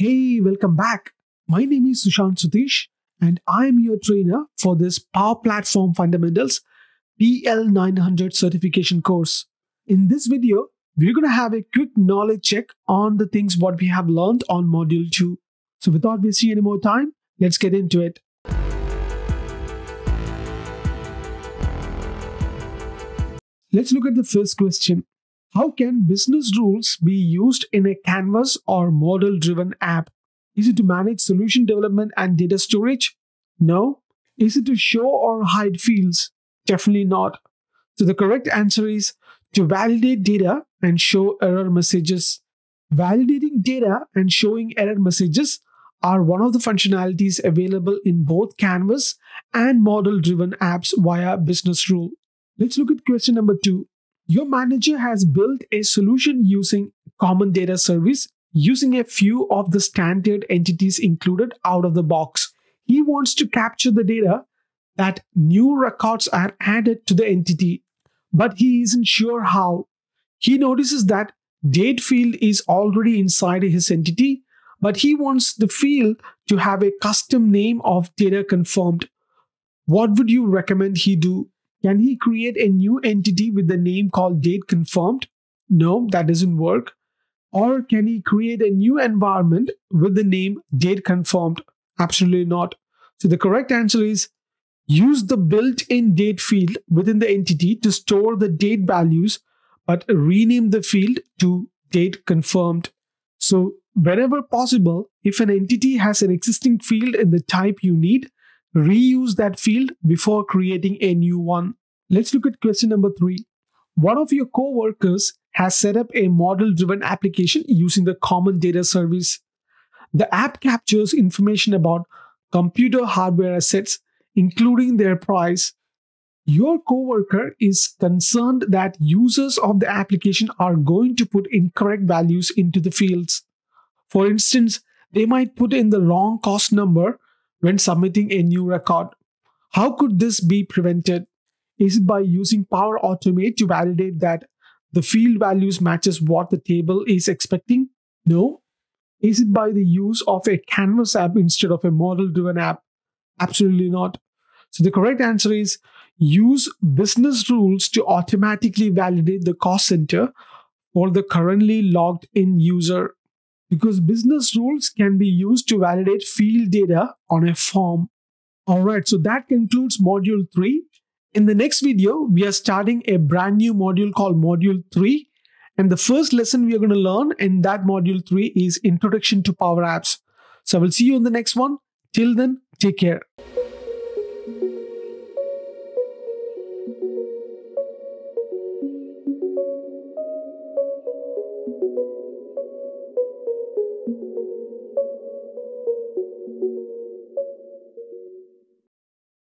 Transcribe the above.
Hey, welcome back. My name is Susanth Sutheesh, and I am your trainer for this Power Platform Fundamentals PL900 certification course. In this video, we're going to have a quick knowledge check on the things what we have learned on Module 2. So without wasting any more time, let's get into it. Let's look at the first question. How can business rules be used in a Canvas or model driven app? Is it to manage solution development and data storage? No. Is it to show or hide fields? Definitely not. So the correct answer is to validate data and show error messages. Validating data and showing error messages are one of the functionalities available in both Canvas and model driven apps via business rule. Let's look at question number two. Your manager has built a solution using common data service using a few of the standard entities included out of the box. He wants to capture the data that new records are added to the entity, but he isn't sure how. He notices that date field is already inside his entity, but he wants the field to have a custom name of data confirmed. What would you recommend he do? Can he create a new entity with the name called date confirmed? No, that doesn't work. Or can he create a new environment with the name date confirmed? Absolutely not. So the correct answer is use the built-in date field within the entity to store the date values, but rename the field to date confirmed. So whenever possible, if an entity has an existing field in the type you need, reuse that field before creating a new one. Let's look at question number three. One of your co-workers has set up a model-driven application using the common data service. The app captures information about computer hardware assets, including their price. Your coworker is concerned that users of the application are going to put incorrect values into the fields. For instance, they might put in the wrong cost number when submitting a new record. How could this be prevented? Is it by using Power Automate to validate that the field values matches what the table is expecting? No. Is it by the use of a Canvas app instead of a model-driven app? Absolutely not. So the correct answer is use business rules to automatically validate the cost center for the currently logged in user because business rules can be used to validate field data on a form. Alright, so that concludes module 3. In the next video, we are starting a brand new module called module 3. And the first lesson we are going to learn in that module 3 is Introduction to Power Apps. So I will see you in the next one. Till then, take care.